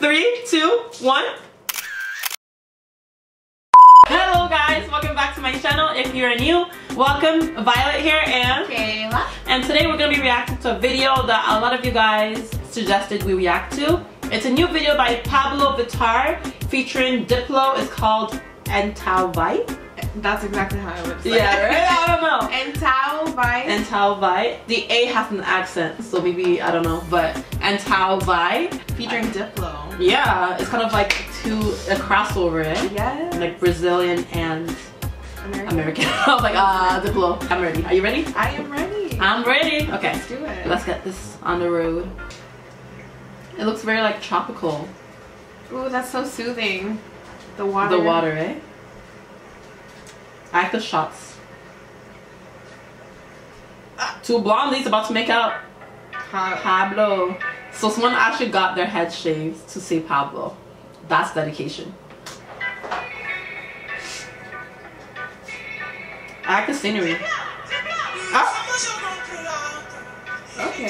Three, two, one. Hello guys, welcome back to my channel. If you're new, welcome. Violet here and Kayla. And today we're gonna be reacting to a video that a lot of you guys suggested we react to. It's a new video by Pabllo Vittar featuring Diplo. It's called Entaubai. That's exactly how I would say Yeah, right? I don't know. Entau by Entaubai. The A has an accent, so maybe, I don't know, but Entaubai. featuring Diplo. Yeah, it's kind of like two, a crossover, eh? Yes. Like Brazilian and American. American. I was like, ah, Diplo. I'm ready. Are you ready? I am ready. I'm ready. Okay. Let's do it. Let's get this on the road. It looks very like tropical. Ooh, that's so soothing. The water. The water, eh? I like the shots. Two blondies about to make out. Pabllo. So someone actually got their head shaved to say Pabllo. That's dedication. I like the scenery. Ah, Okay.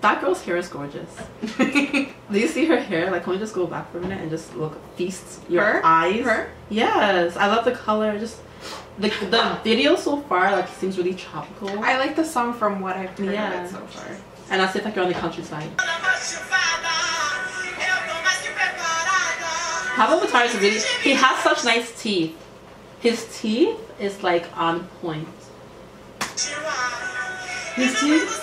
that girl's hair is gorgeous. Do you see her hair? Like, can we just go back for a minute and just look, feast your Her? eyes? Her? Yes, I love the color. Just the the video so far like seems really tropical. I like the song from what I've heard Yeah. of it so far. and I feel like you're on the countryside. Pabllo Vittar is really he has such nice teeth. His teeth is like on point. His teeth.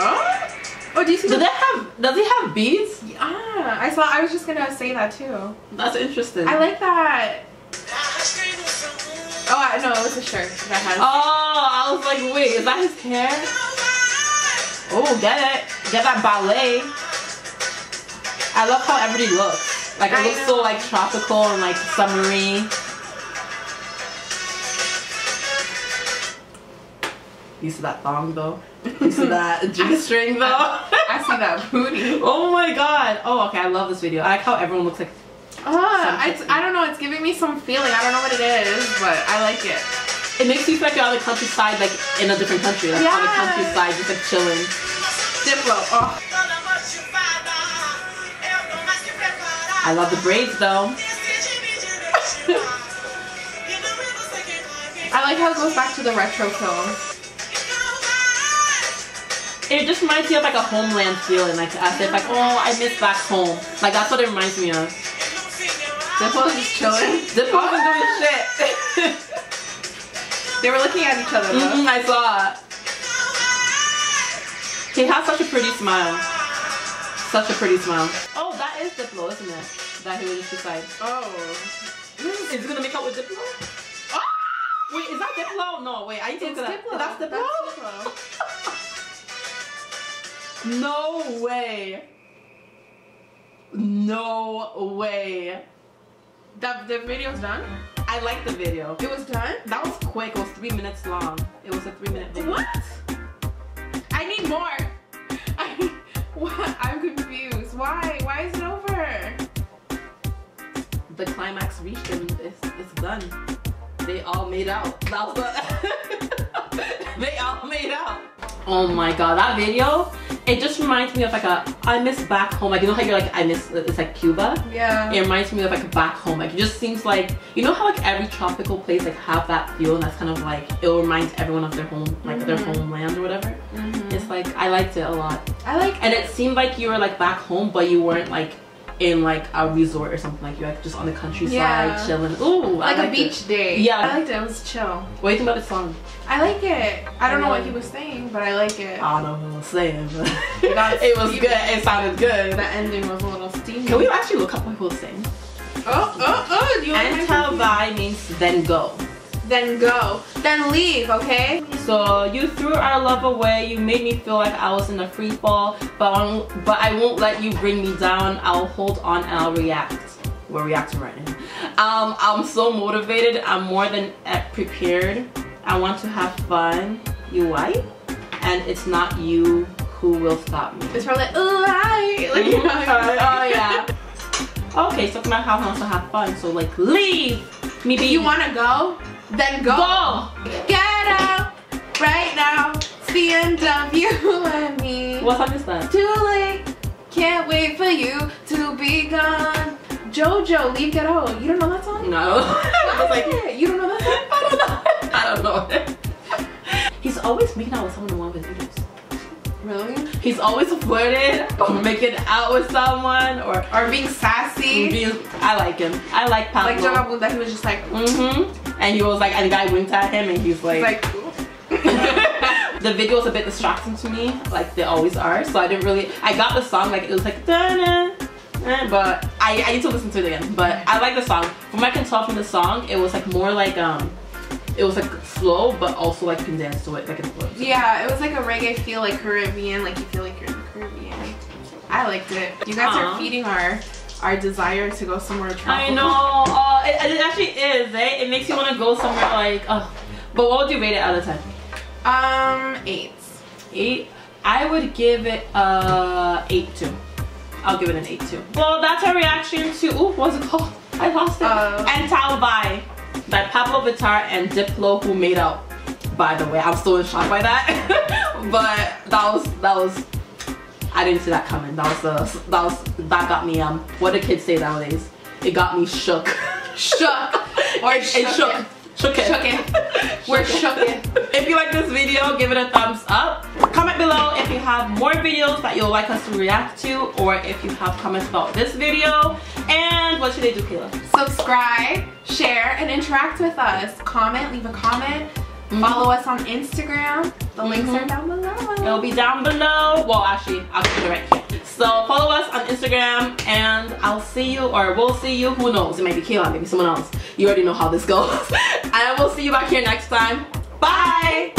Oh? Oh, do you see Do the they have? Does he have beads? Ah. I saw. I was just gonna say that too. That's interesting. I like that. Oh, I, no, it was a shirt that has. Oh, I was like, wait, is that his hair? Oh, get it, get that ballet. I love how everybody looks. Like it I looks so like tropical and like summery. You see that thong though? You see that G-string though? I see that booty. oh my god. Oh, okay, I love this video. I like how everyone looks like. Ah, Some it's, I don't know. It's giving me some feeling. I don't know what it is, but I like it. It makes you feel like you're on the countryside, like in a different country, like on the countryside, just like chilling. Diplo. Oh, I love the braids though. I like how it goes back to the retro film. It just reminds me of like a homeland feeling, like as if like, oh, I miss back home. Like that's what it reminds me of. Diplo's just chilling. Diplo wasn't doing shit. They were looking at each other though. Mhm, I saw. He has such a pretty smile. Such a pretty smile. Oh, that is Diplo, isn't it? That he was just beside. Oh. Is he gonna make out with Diplo? Oh! Wait, is that Diplo? No, wait, I to It's look at Diplo. that. That's Diplo? No way. No way. The, the video's done? I like the video. It was done? That was quick. It was three minutes long. It was a three minute video. What? I need more. I, what? I'm confused. Why? Why is it over? The climax reached and it's, it's done. They all made out. That was the they all made out. Oh my god, that video, it just reminds me of like a I miss back home. Like you know how you're like I miss it's like Cuba? Yeah. It reminds me of like back home. Like it just seems like you know how like every tropical place like have that feel and that's kind of like it reminds everyone of their home like their Mhm. homeland or whatever. Mhm. It's like I liked it a lot. I like And it seemed like you were like back home but you weren't like in like a resort or something like you're like just on the countryside Yeah. chilling. Ooh, I like a beach It. day. Yeah. I liked it. It was chill. What do you think about the song? I like it. I don't know what he um, was saying, but I like it. I don't know what he was saying, but it was good. It sounded good. The ending was a little steamy. Can we actually look up what he was saying? Oh, oh, oh! Do you want my Until by means then go. Then go. Then leave, okay? So you threw our love away. You made me feel like I was in a free fall, but I won't, but I won't let you bring me down. I'll hold on and I'll react. We're reacting right now. Um, I'm so motivated. I'm more than prepared. I want to have fun. You white, and it's not you who will stop me. It's probably, ooh, hi! Like, you know, oh yeah. Okay, so my house wants to have fun. So like, leave Maybe. You wanna go? Then go. go? Get out right now. It's the end of you and me. What song is that? Too late. Can't wait for you to be gone. Jojo, leave get out. You don't know that song? No. I was like, you don't know that song? I don't know. I don't know. He's always making out with someone in one He's always flirted or making out with someone or Or being sassy. being. I like him. I like Pabllo. Like Bunda, he was just like, Mm-hmm. And he was like, and the guy winked at him, and he's like, like, the video was a bit distracting to me, like they always are. So I didn't really. I got the song like it was like, da-na, eh, but I I need to listen to it again. But I like the song. From what I can tell from the song, it was like more like um, it was like slow, but also like condensed to it, like it's slow. yeah, it was like a reggae feel, like Caribbean, like you feel like you're in the Caribbean. I liked it. You guys Aw. are feeding our our desire to go somewhere tropical. I know. Oh, it, it actually is. Eh? It makes you want to go somewhere like. Oh. But what would you rate it out of ten? Um, eight. Eight. I would give it a eight two. I'll give it an eight two. Well, that's our reaction to. Ooh, what's it called? I lost it. Uh, and Talibai by Pabllo Vittar and Diplo, who made out. By the way, I'm still in shock by that. but that was that was. I didn't see that coming. That was the that was that got me um. What do kids say nowadays? It got me shook. Shook. Or it, it shook. It. Shook it. Shooken. We're shooken. If you like this video, give it a thumbs up. Comment below if you have more videos that you'll like us to react to or if you have comments about this video. And what should they do, Kayla? Subscribe, share, and interact with us. Comment, leave a comment. Mm-hmm. Follow us on Instagram. The links are Mhm. down below. It'll be down below. Well, actually, I'll put it right here. So follow us on Instagram and I'll see you or we'll see you. Who knows? It might be Kayla, maybe someone else. You already know how this goes. and we'll see you back here next time. Bye!